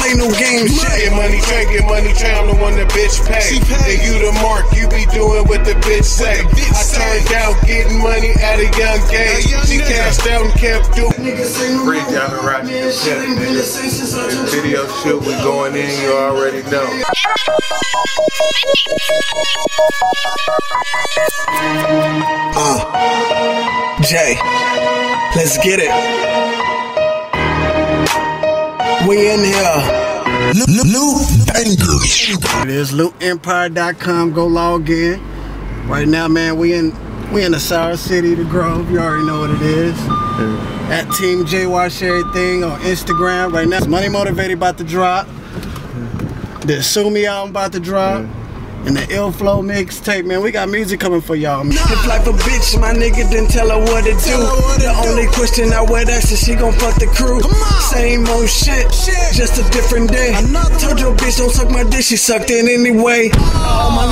play no games. Get money, Trae, get money, Trae. I'm the one that bitch pay. And you the mark, you be doing what the bitch say. I turned down getting money at a young age. She cashed out and kept doing. Free down the rock, Video shoot, we going in, you already know. Uh, Jay, let's get it. We in here. New, new bangers. It is lootempire.com. Go log in. Right now, man, we in we in the Sour City, the Grove. You already know what it is. At Team J Wash Everything on Instagram. Right now, it's Money Motivated about to drop. The Sue Me album about to drop. And the Ill Flow mixtape, man. We got music coming for y'all. man. If life a bitch, my nigga didn't tell her what to do. The only question I would ask is she gon' fuck the crew. Same old shit, just a different day. Told your bitch don't suck my dick, she sucked it anyway. All my